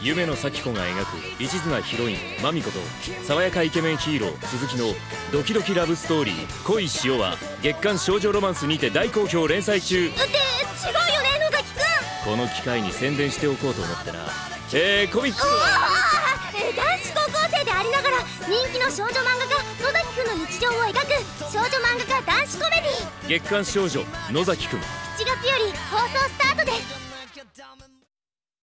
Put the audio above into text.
夢の咲子が描く一途なヒロインマミコと爽やかイケメンヒーロー鈴木のドキドキラブストーリー「恋しよ」は月刊少女ロマンスにて大好評連載中。って違うよね野崎くん。この機会に宣伝しておこうと思ってな。えー、コミックス男子高校生でありながら人気の少女漫画家野崎くんの日常を描く少女漫画家男子コメディ月刊少女野崎くん。7月より放送スタートです。